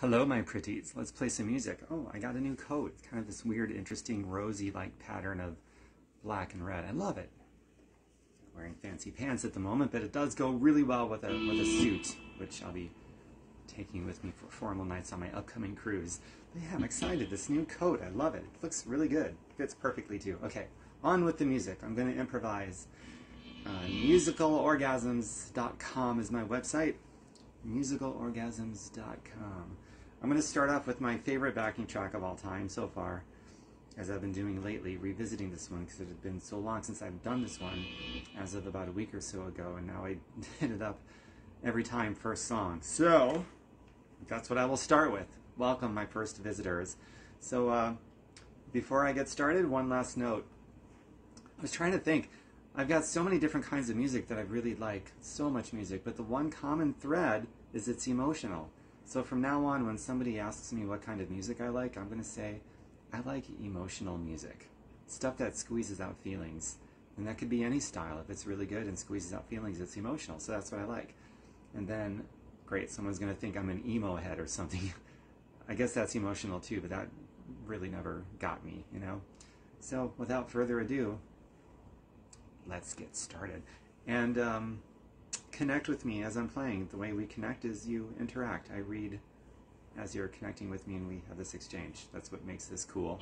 Hello, my pretties. Let's play some music. Oh, I got a new coat. It's kind of this weird, interesting, rosy-like pattern of black and red. I love it. wearing fancy pants at the moment, but it does go really well with a with a suit, which I'll be taking with me for formal nights on my upcoming cruise. But yeah, I'm excited. This new coat, I love it. It looks really good. Fits perfectly too. Okay, on with the music. I'm going to improvise. Uh, musicalorgasms.com is my website. Musicalorgasms.com. I'm going to start off with my favorite backing track of all time so far, as I've been doing lately, revisiting this one because it had been so long since I've done this one, as of about a week or so ago, and now I hit it up every time first song. So, that's what I will start with. Welcome, my first visitors. So, uh, before I get started, one last note. I was trying to think. I've got so many different kinds of music that I really like, so much music, but the one common thread is it's emotional. So from now on, when somebody asks me what kind of music I like, I'm going to say, I like emotional music. Stuff that squeezes out feelings. And that could be any style. If it's really good and squeezes out feelings, it's emotional. So that's what I like. And then, great, someone's going to think I'm an emo head or something. I guess that's emotional too, but that really never got me, you know? So without further ado, let's get started. And, um, connect with me as I'm playing. The way we connect is you interact. I read as you're connecting with me and we have this exchange. That's what makes this cool.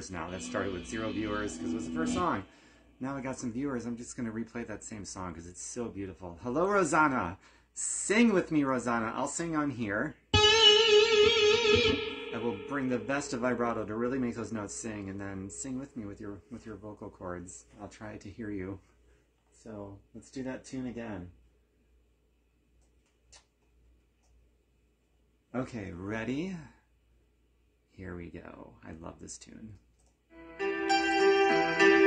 Viewers now. That started with zero viewers because it was the first song. Now I got some viewers. I'm just gonna replay that same song because it's so beautiful. Hello, Rosanna. Sing with me, Rosanna. I'll sing on here. I will bring the best of vibrato to really make those notes sing, and then sing with me with your with your vocal cords. I'll try to hear you. So let's do that tune again. Okay, ready? Here we go. I love this tune. Thank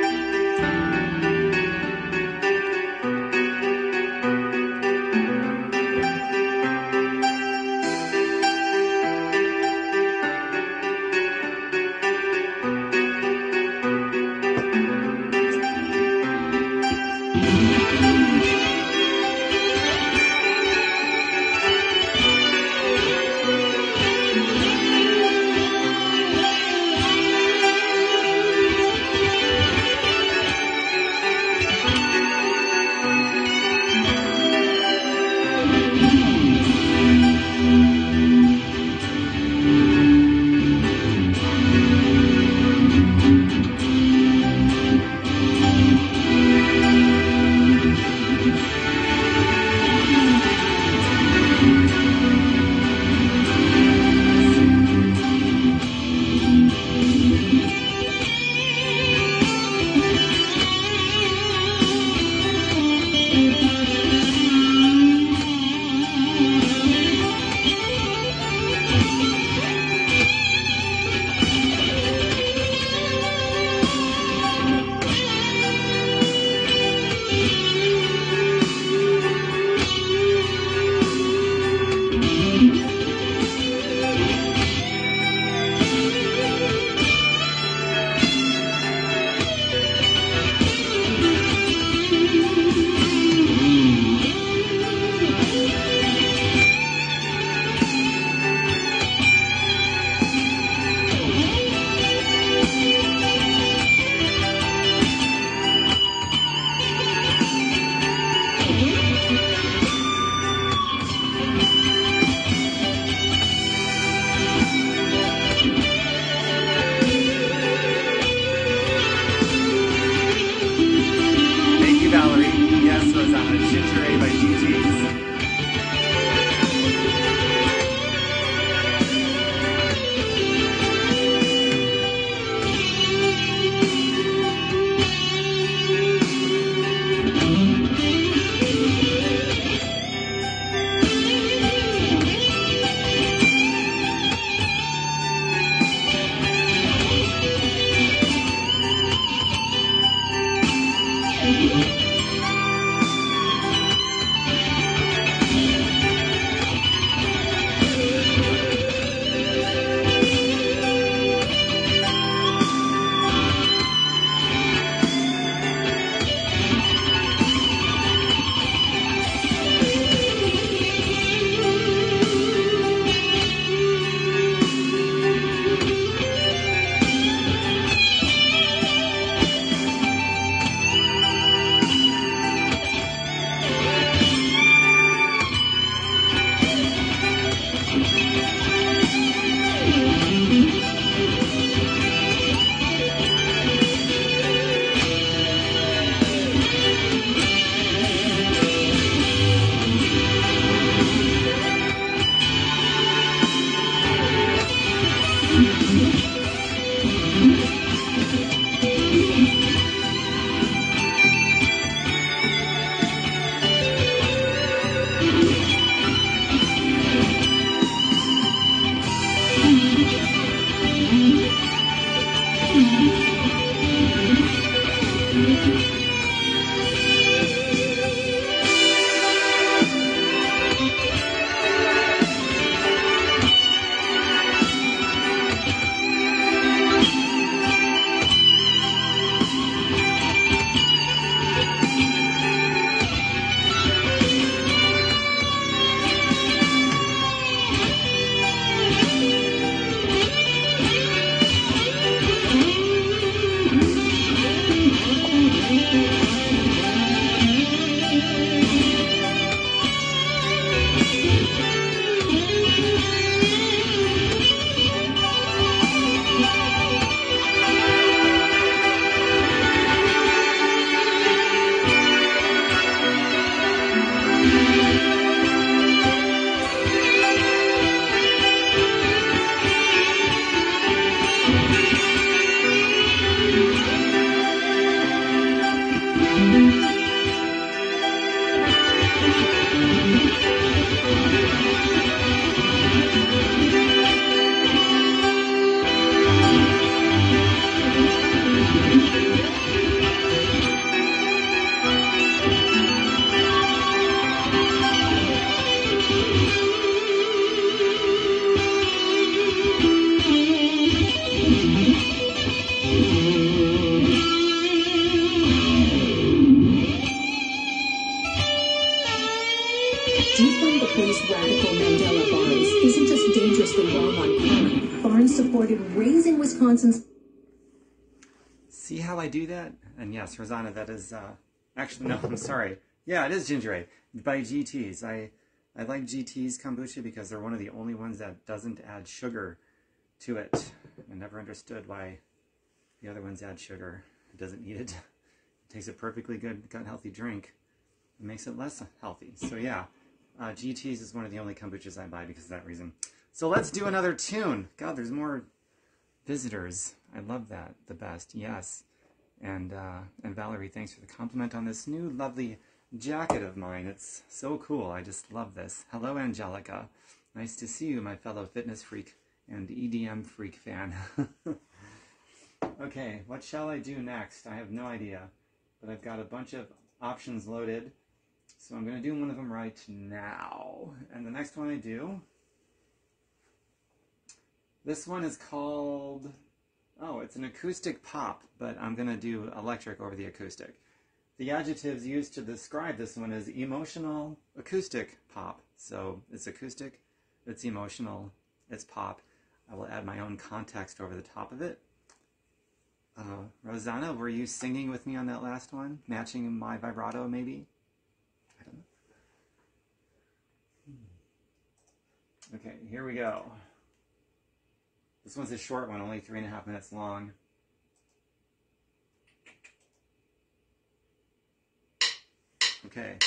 that is uh, actually no. I'm sorry. Yeah, it is ginger ale by GT's. I I like GT's kombucha because they're one of the only ones that doesn't add sugar to it. I never understood why the other ones add sugar. It doesn't need it. It takes a perfectly good, gut healthy drink. It makes it less healthy. So yeah, uh, GT's is one of the only kombuchas I buy because of that reason. So let's do another tune. God, there's more visitors. I love that. The best. Yes. And uh, and Valerie, thanks for the compliment on this new lovely jacket of mine. It's so cool. I just love this. Hello, Angelica. Nice to see you, my fellow fitness freak and EDM freak fan. okay, what shall I do next? I have no idea, but I've got a bunch of options loaded. So I'm going to do one of them right now. And the next one I do, this one is called, oh, it's an acoustic pop, but I'm going to do electric over the acoustic. The adjectives used to describe this one is emotional acoustic pop. So it's acoustic, it's emotional, it's pop. I will add my own context over the top of it. Uh, Rosanna, were you singing with me on that last one? Matching my vibrato, maybe? I don't know. Hmm. Okay, here we go. This one's a short one, only three and a half minutes long. Okay.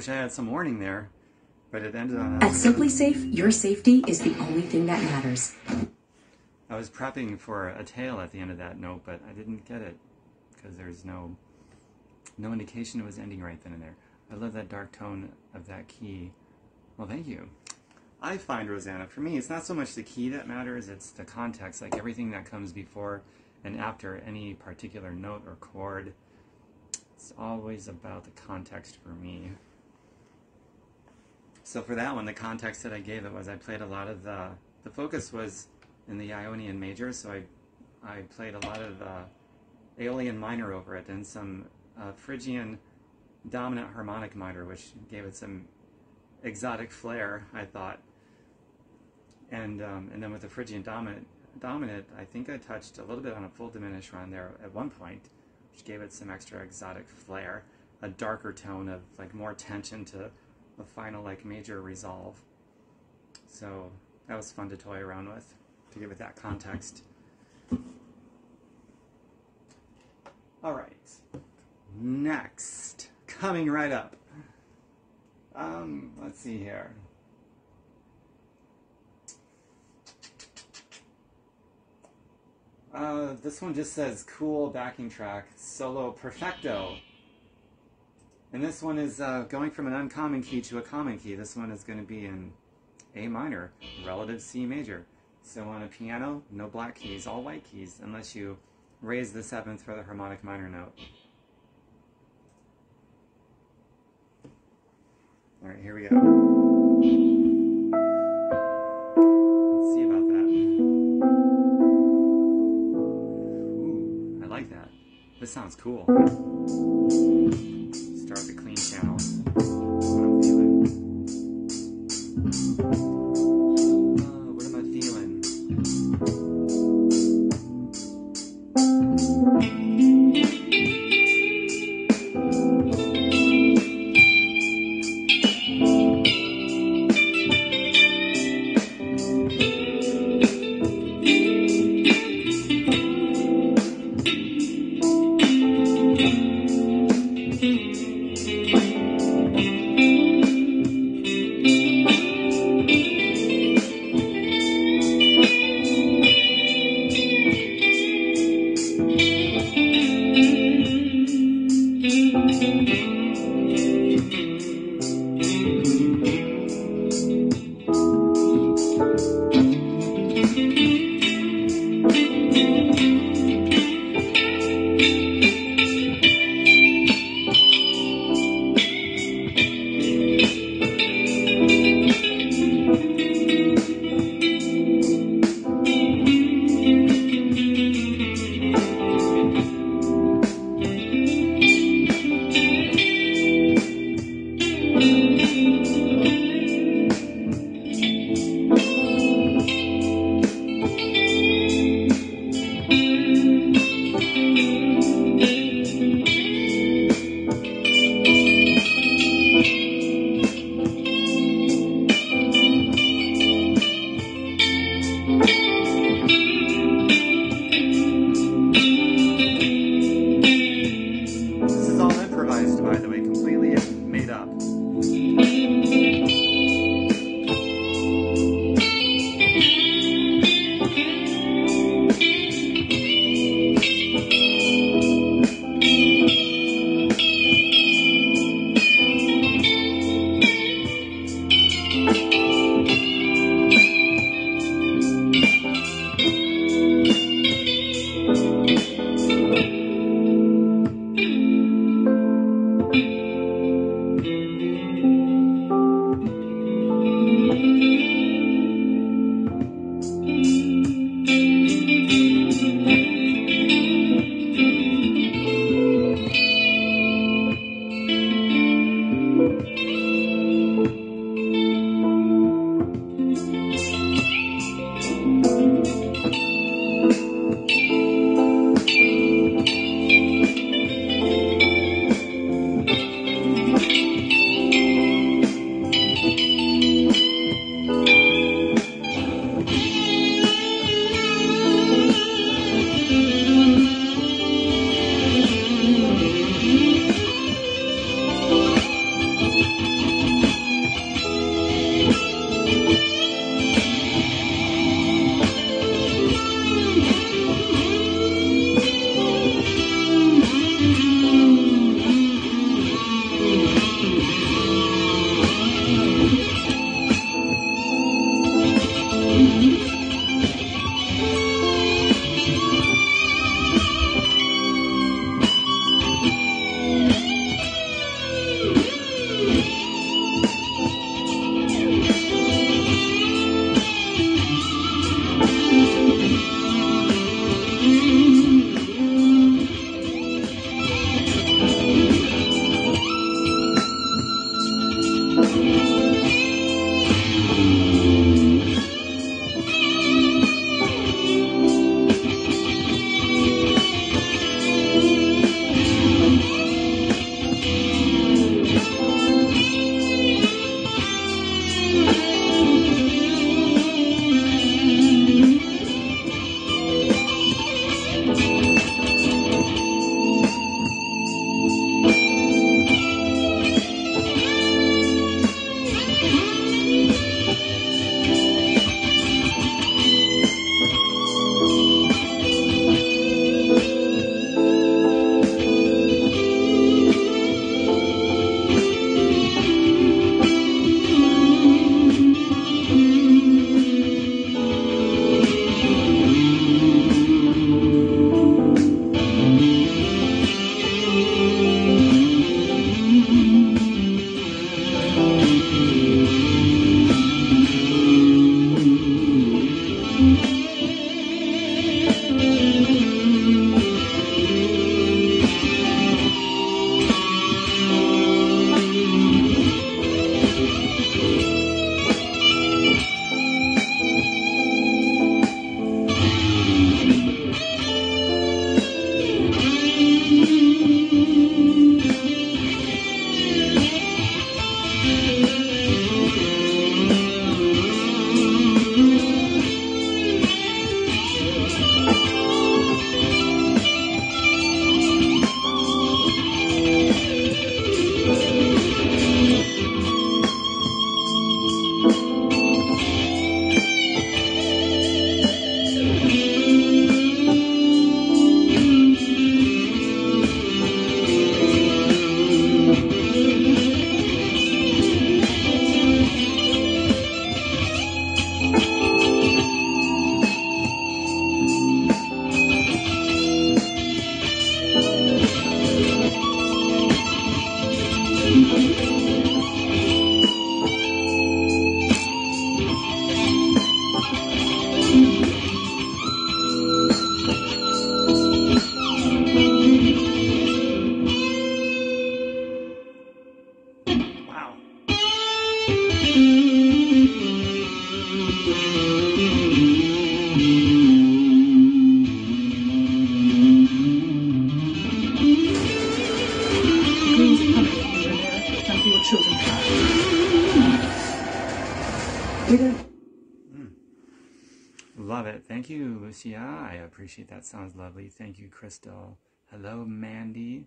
Wish I had some warning there, but it ended on. At Simply Safe, your safety is the only thing that matters. I was prepping for a tail at the end of that note, but I didn't get it because there's no no indication it was ending right then and there. I love that dark tone of that key. Well, thank you. I find Rosanna, for me, it's not so much the key that matters, it's the context, like everything that comes before and after any particular note or chord. It's always about the context for me. So for that one, the context that I gave it was I played a lot of the, the focus was in the Ionian major, so I, I played a lot of uh, Aeolian minor over it and some uh, Phrygian dominant harmonic minor, which gave it some exotic flair, I thought. And um, and then with the Phrygian dominant, dominant, I think I touched a little bit on a full diminished run there at one point, which gave it some extra exotic flair, a darker tone of like more tension to a final like major resolve. So that was fun to toy around with, to give it that context. All right, next, coming right up. Um, let's see here. Uh, this one just says cool backing track, solo perfecto. And this one is uh, going from an uncommon key to a common key. This one is going to be in A minor, relative C major. So on a piano, no black keys, all white keys, unless you raise the seventh for the harmonic minor note. All right, here we go. Let's see about that. Ooh, I like that. This sounds cool. Channel. Appreciate that. Sounds lovely. Thank you, Crystal. Hello, Mandy,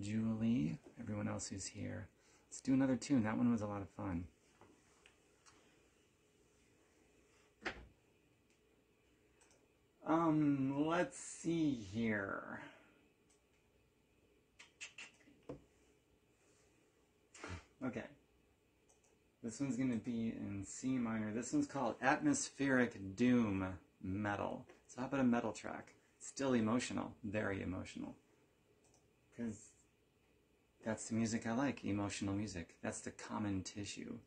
Julie, everyone else who's here. Let's do another tune. That one was a lot of fun. Um, let's see here. Okay. This one's going to be in C minor. This one's called Atmospheric Doom Metal. So how about a metal track? Still emotional, very emotional. Because that's the music I like, emotional music. That's the common tissue.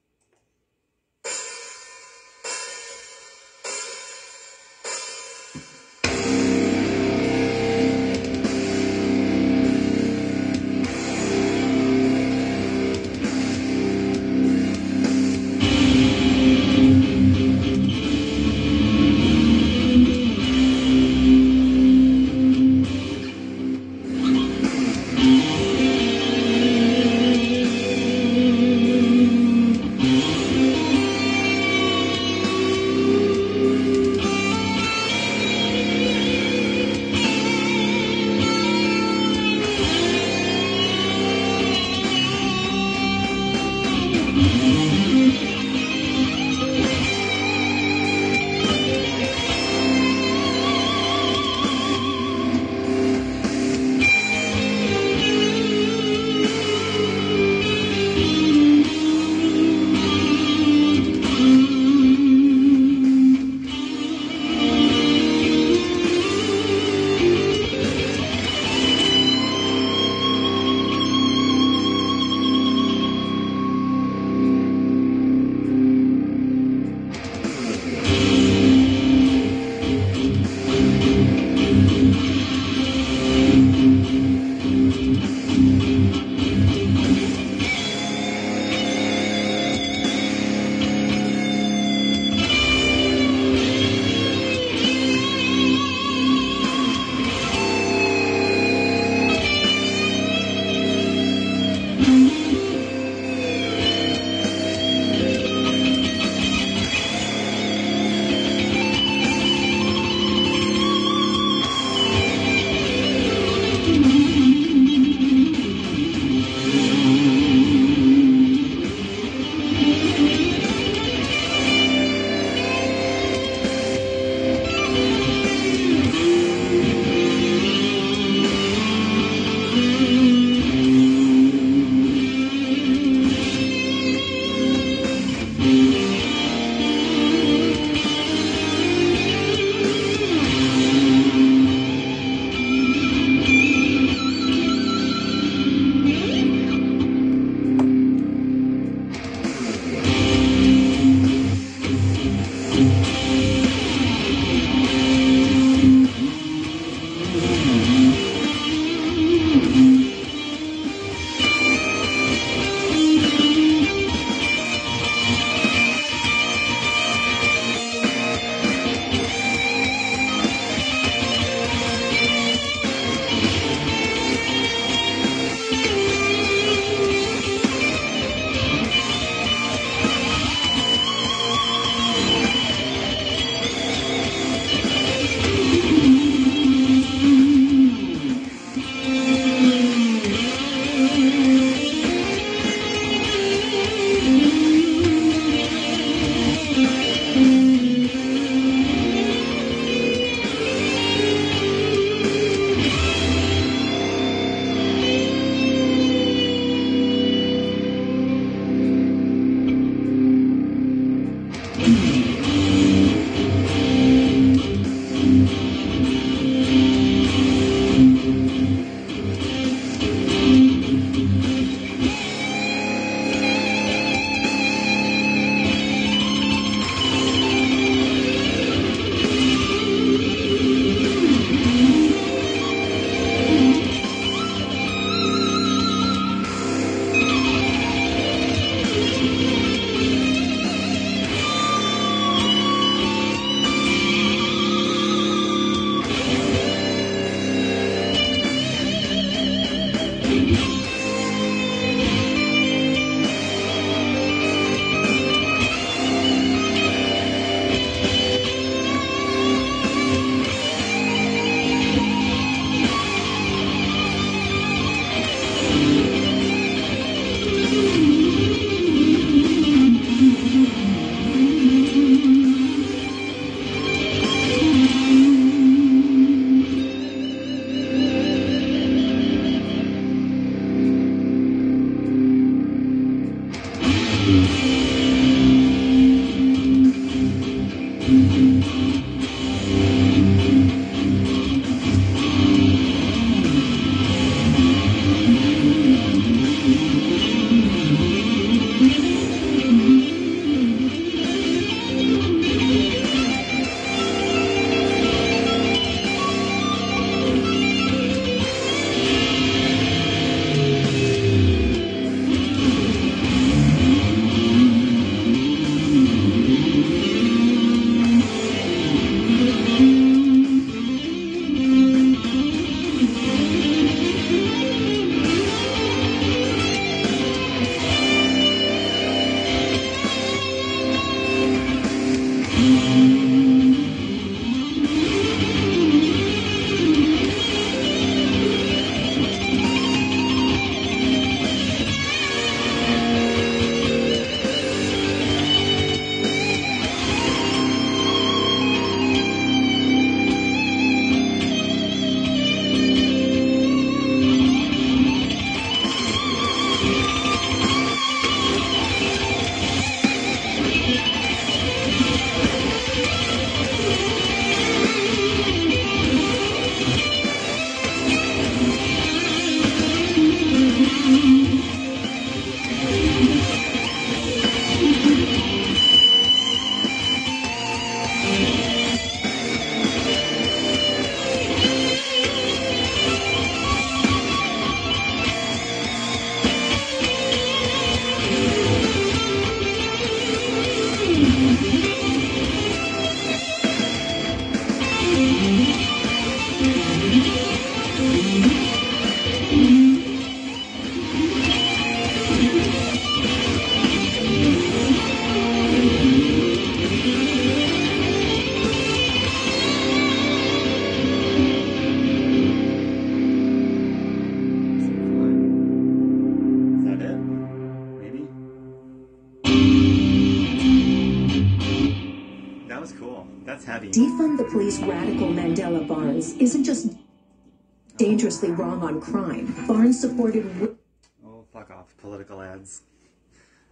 Wrong on crime. Barnes supported. Oh, fuck off. Political ads.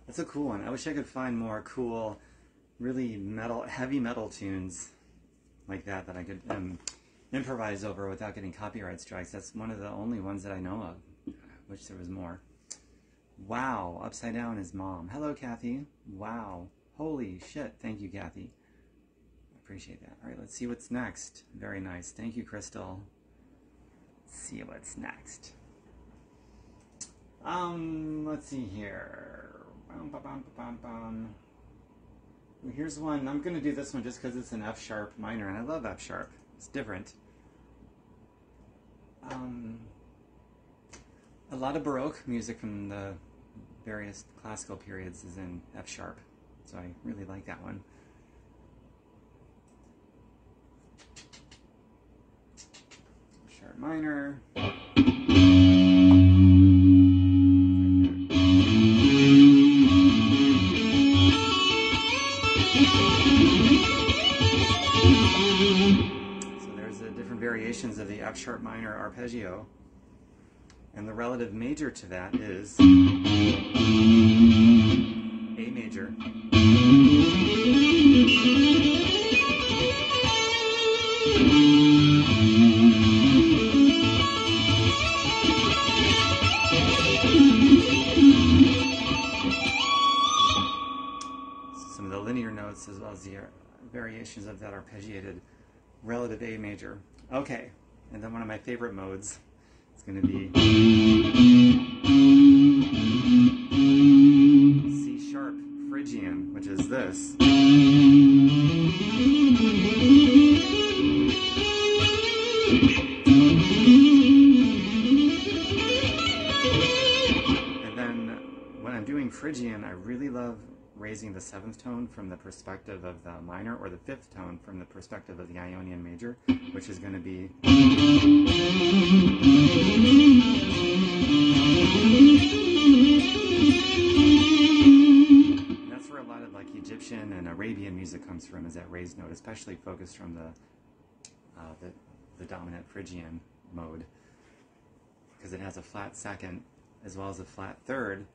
That's a cool one. I wish I could find more cool, really metal, heavy metal tunes like that that I could um, improvise over without getting copyright strikes. That's one of the only ones that I know of. Wish there was more. Wow, Upside Down is mom. Hello, Kathy. Wow. Holy shit. Thank you, Kathy. Appreciate that. All right, let's see what's next. Very nice. Thank you, Crystal. See what's next. Um, let's see here. Here's one. I'm going to do this one just because it's an F sharp minor, and I love F sharp. It's different. Um, a lot of Baroque music from the various classical periods is in F sharp, so I really like that one. F sharp minor. So there's the different variations of the F sharp minor arpeggio. And the relative major to that is A major. Relative A major. Okay, and then one of my favorite modes is going to be C sharp Phrygian, which is this. And then when I'm doing Phrygian, I really love raising the seventh tone from the perspective of the minor, or the fifth tone from the perspective of the Ionian major, which is going to be. That's where a lot of like Egyptian and Arabian music comes from, is that raised note, especially focused from the uh, the, the dominant Phrygian mode, because it has a flat second as well as a flat third.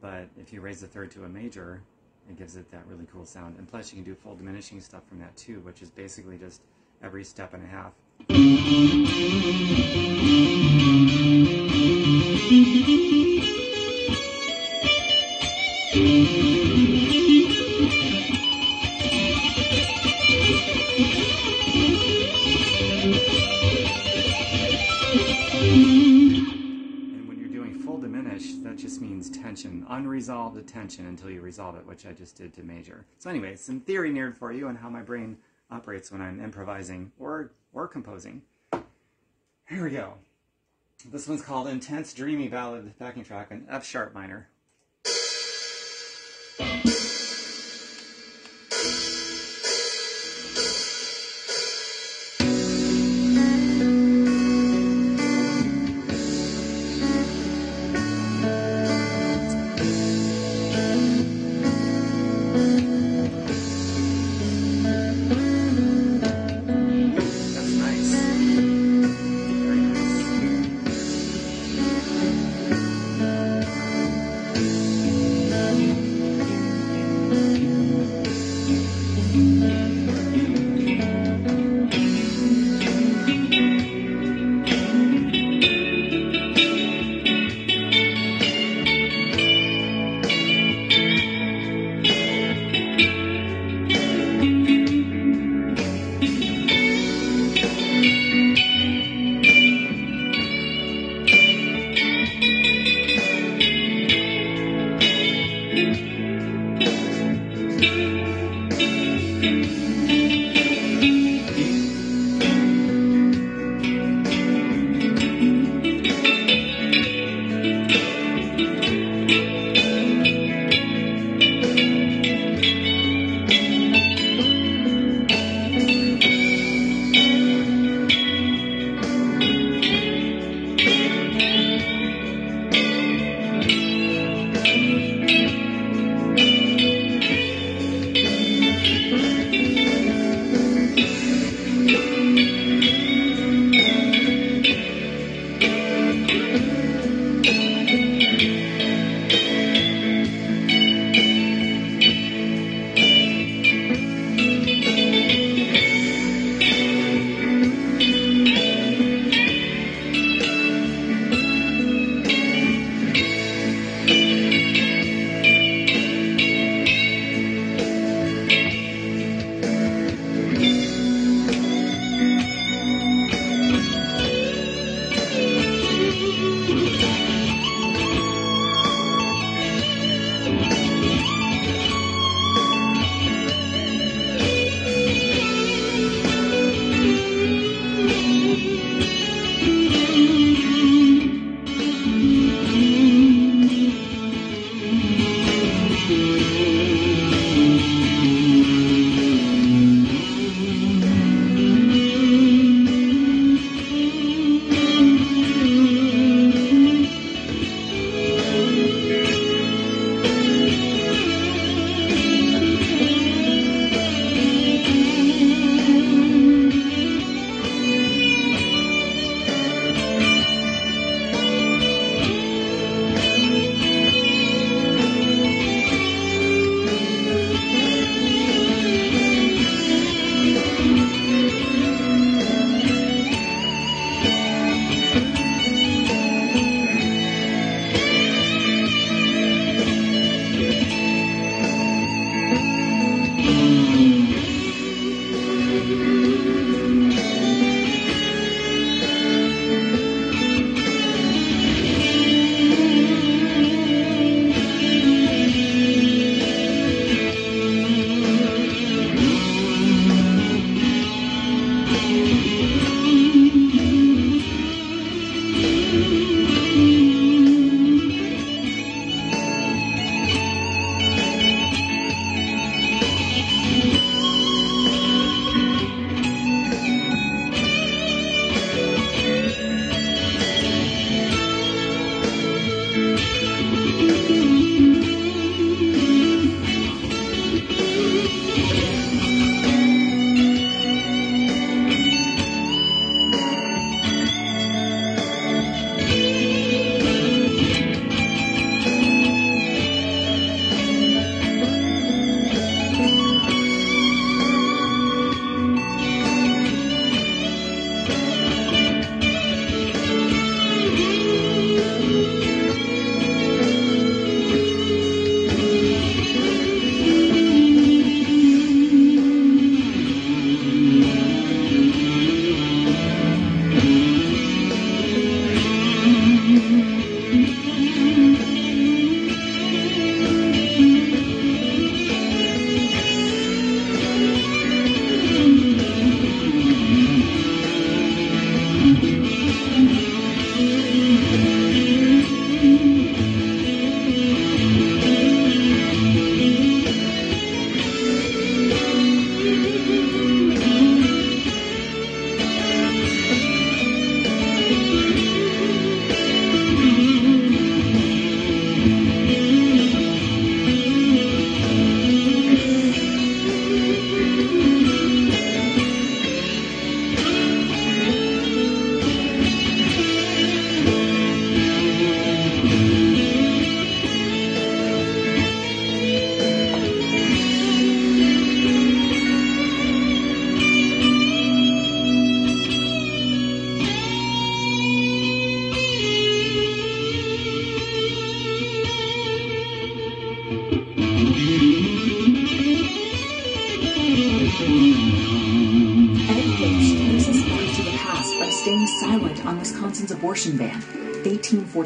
But if you raise the third to a major, it gives it that really cool sound. And plus, you can do full diminishing stuff from that too, which is basically just every step and a half. And tension, unresolved attention until you resolve it, which I just did to major. So anyway, some theory nerd for you on how my brain operates when I'm improvising or or composing. Here we go. This one's called Intense Dreamy Ballad backing track in F sharp minor.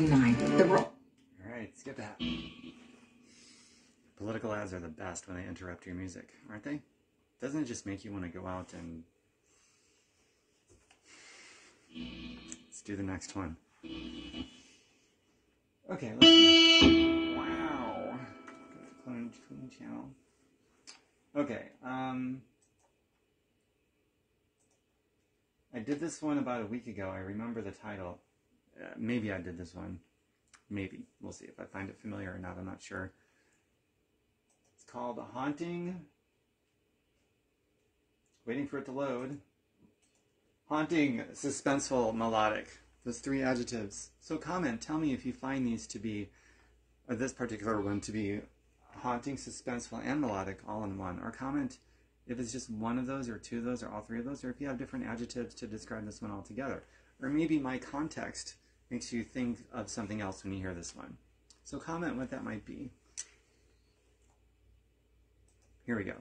1849. The ro- All right, skip that. Political ads are the best when they interrupt your music, aren't they? Doesn't it just make you want to go out and. Let's do the next one. Okay, let's see. Wow. Clone, clone channel. Okay, um. I did this one about a week ago. I remember the title. Uh, maybe I did this one. Maybe. We'll see if I find it familiar or not. I'm not sure. It's called Haunting. Waiting for it to load. Haunting, suspenseful, melodic. Those three adjectives. So comment. Tell me if you find these to be, or this particular one to be haunting, suspenseful, and melodic all in one. Or comment if it's just one of those, or two of those, or all three of those, or if you have different adjectives to describe this one altogether. Or maybe my context makes you think of something else when you hear this one. So comment what that might be. Here we go.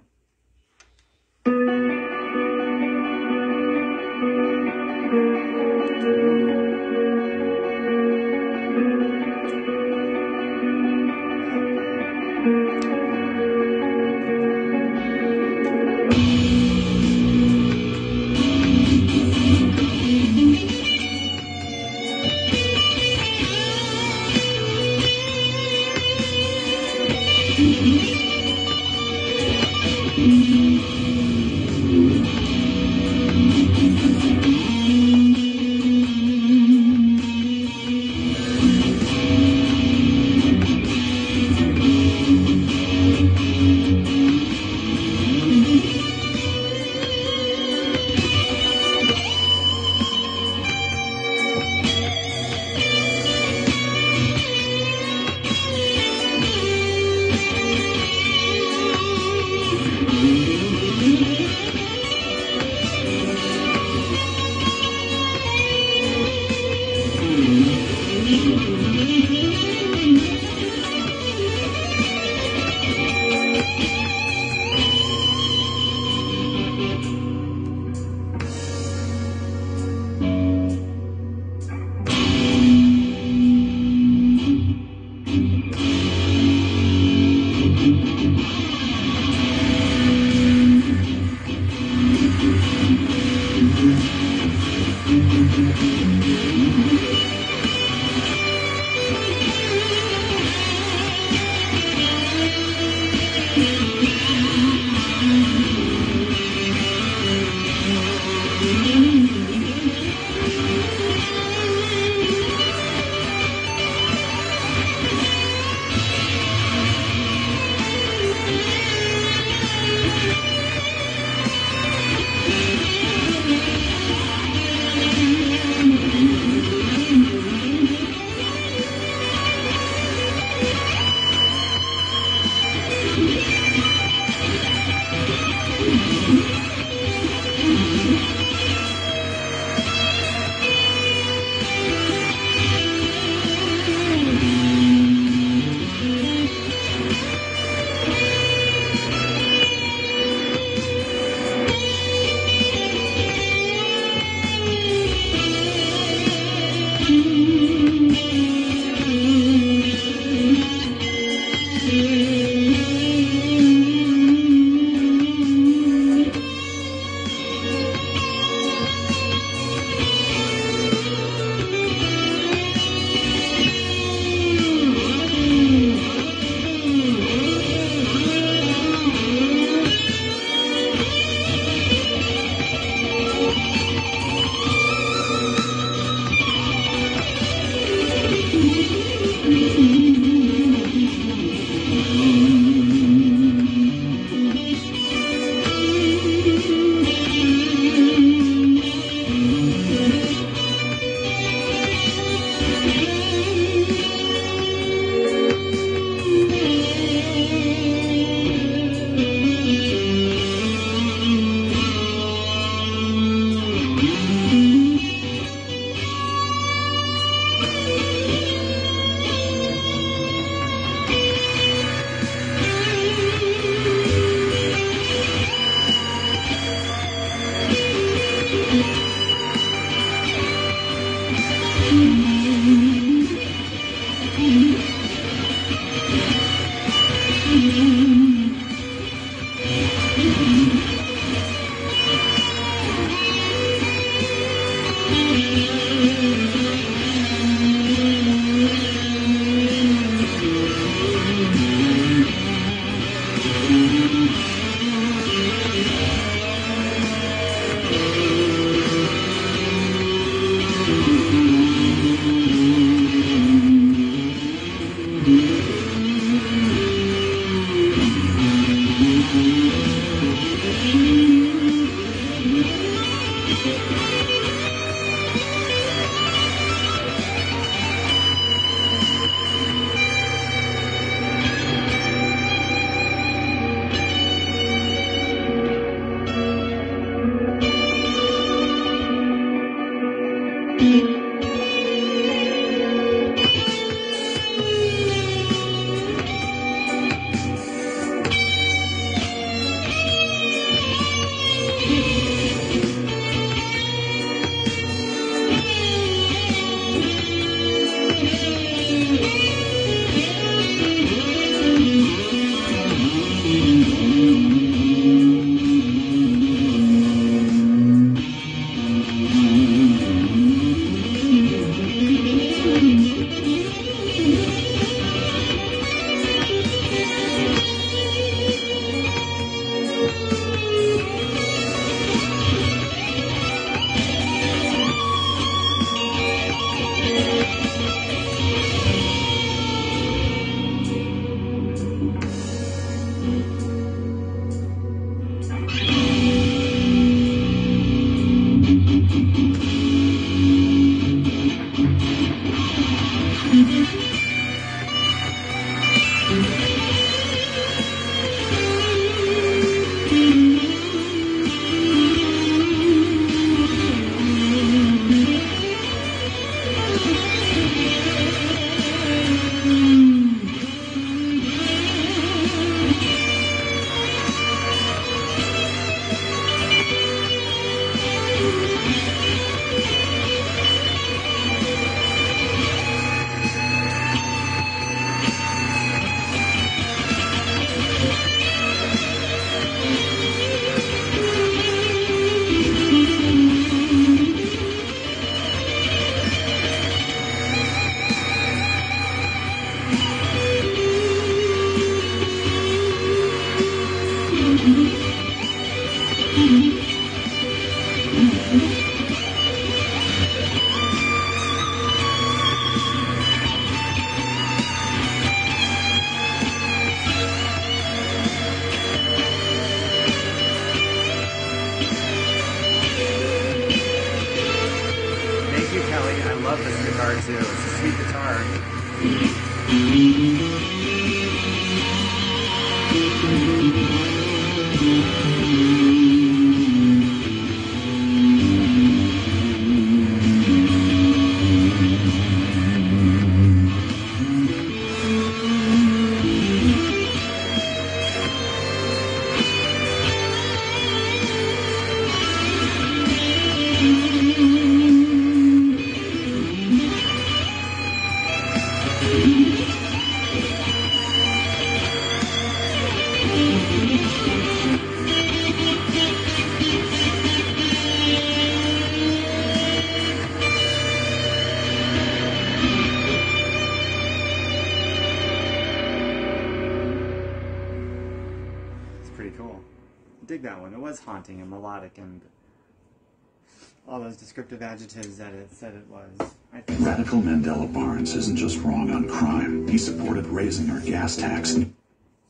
Descriptive adjectives that it said it was. I think. Radical Mandela Barnes isn't just wrong on crime. He supported raising our gas tax.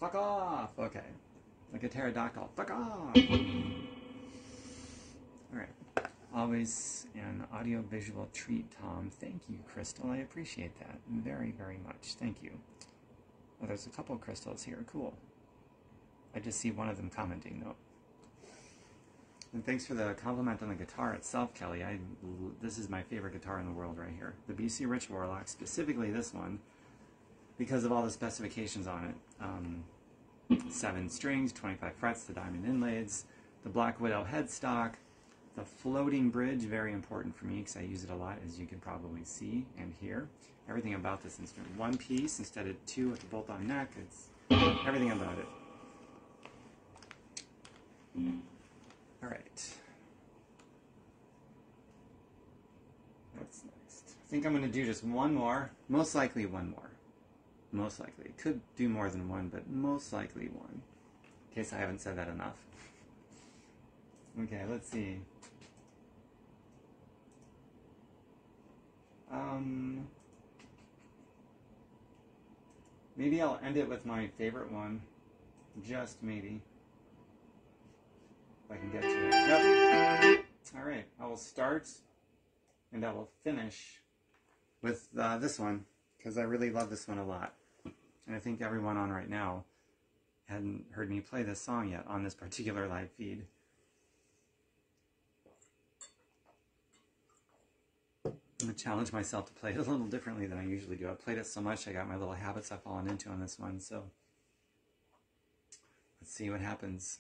Fuck off! Okay. Like a pterodactyl. Fuck off! Alright. Always an audio visual treat, Tom. Thank you, Crystal. I appreciate that very, very much. Thank you. Oh, there's a couple crystals here. Cool. I just see one of them commenting, though. And thanks for the compliment on the guitar itself, Kelly. I, this is my favorite guitar in the world right here. The BC Rich Warlock, specifically this one, because of all the specifications on it. Um, seven strings, 25 frets, the diamond inlays, the Black Widow headstock, the floating bridge, very important for me because I use it a lot, as you can probably see and hear. Everything about this instrument. One piece instead of two with the bolt-on neck. It's everything about it. All right. What's next? I think I'm going to do just one more. Most likely one more. Most likely. Could do more than one, but most likely one. In case I haven't said that enough. Okay, let's see. Um, maybe I'll end it with my favorite one. Just maybe. If I can get to it. Yep. All right, I will start and I will finish with uh, this one because I really love this one a lot. And I think everyone on right now hadn't heard me play this song yet on this particular live feed. I'm going to challenge myself to play it a little differently than I usually do. I've played it so much, I got my little habits I've fallen into on this one, so let's see what happens.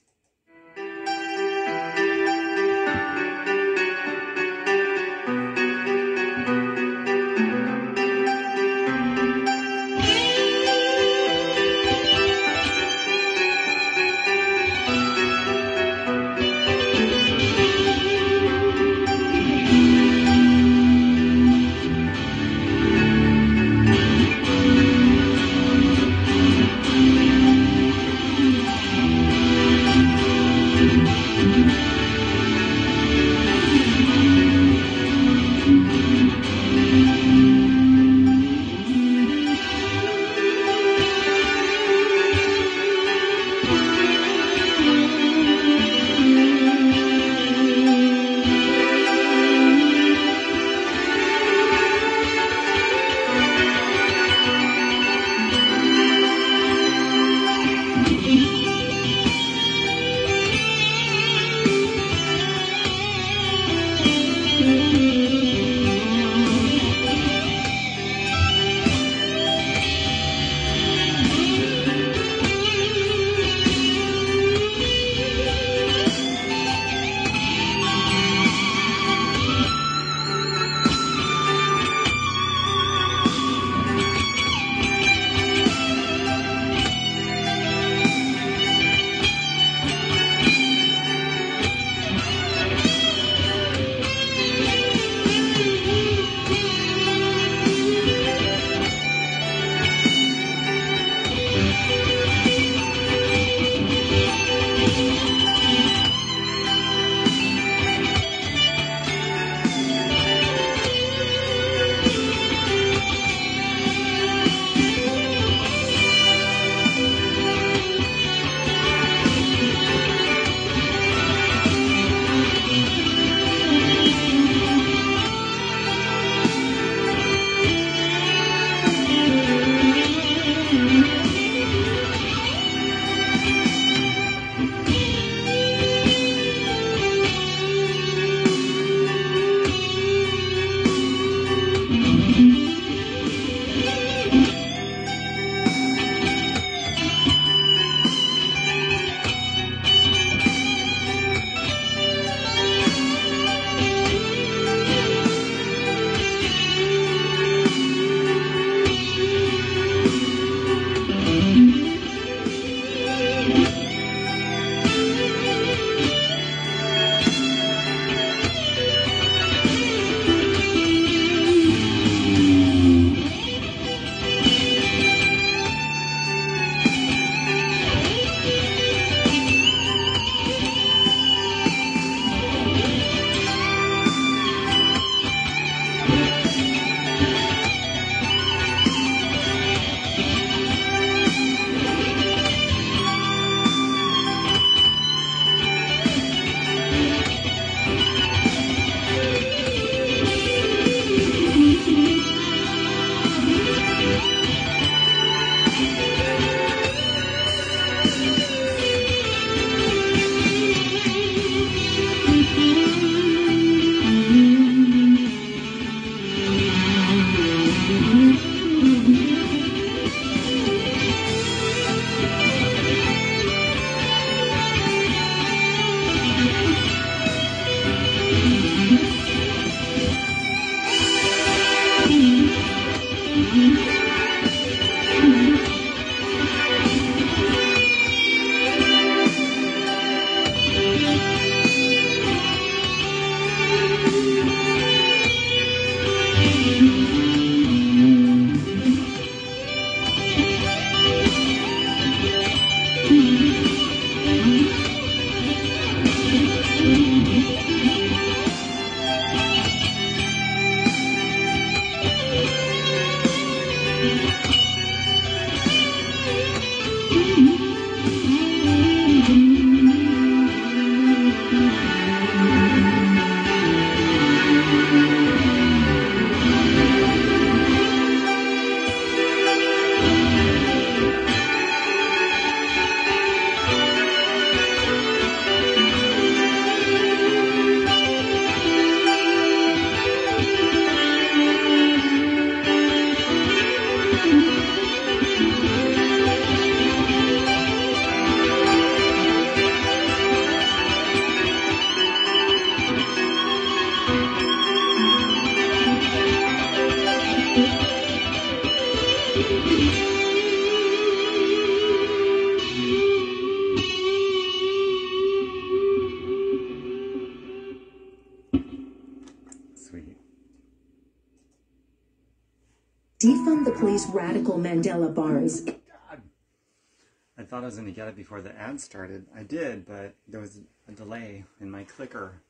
Thought I was going to get it before the ad started. I did, but there was a delay in my clicker.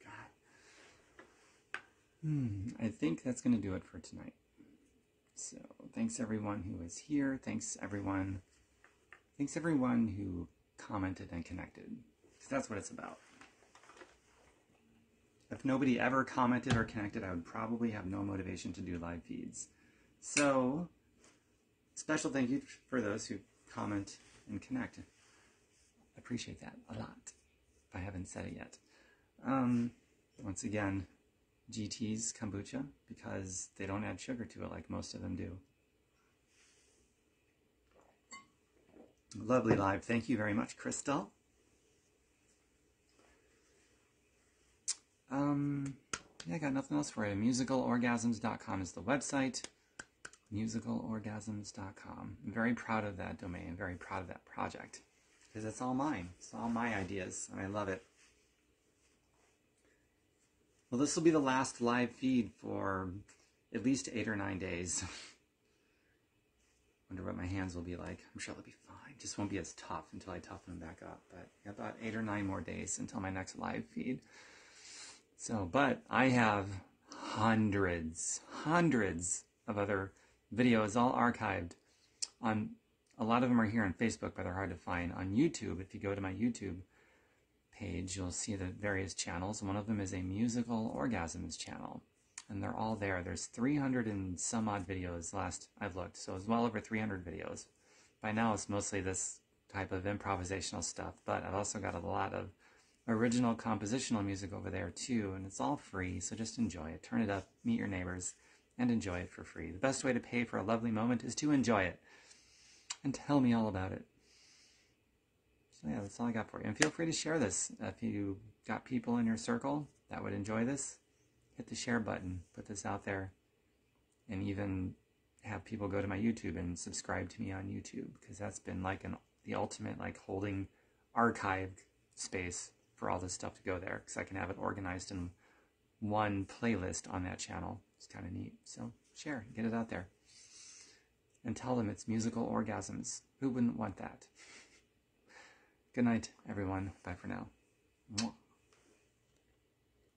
God. Hmm, I think that's going to do it for tonight. So, thanks everyone who was here. Thanks everyone. Thanks everyone who commented and connected. Because that's what it's about. If nobody ever commented or connected, I would probably have no motivation to do live feeds. So, special thank you for those who comment and connect. Appreciate that a lot. If I haven't said it yet. Um, once again, GT's kombucha because they don't add sugar to it like most of them do. Lovely live. Thank you very much, Crystal. Um, yeah, I got nothing else for you. Musicalorgasms.com is the website. Musicalorgasms.com. I'm very proud of that domain. Very proud of that project because it's all mine. It's all my ideas, and I love it. Well, this will be the last live feed for at least eight or nine days. Wonder what my hands will be like. I'm sure they'll be fine. Just won't be as tough until I toughen them back up. But about eight or nine more days until my next live feed. So, but I have hundreds, hundreds of other videos all archived on a lot of them are here on Facebook, but they're hard to find. On YouTube, if you go to my YouTube page, you'll see the various channels. One of them is a musical orgasms channel, and they're all there. There's 300 and some odd videos last I've looked, so it's well over 300 videos. By now, it's mostly this type of improvisational stuff, but I've also got a lot of original compositional music over there too, and it's all free, so just enjoy it. Turn it up, meet your neighbors, and enjoy it for free. The best way to pay for a lovely moment is to enjoy it. And tell me all about it. So yeah, that's all I got for you. And feel free to share this. If you got people in your circle that would enjoy this, hit the share button, put this out there, and even have people go to my YouTube and subscribe to me on YouTube because that's been like an the ultimate like holding archived space for all this stuff to go there because I can have it organized in one playlist on that channel. It's kind of neat. So share, get it out there. And tell them it's musical orgasms. Who wouldn't want that? Good night, everyone. Bye for now.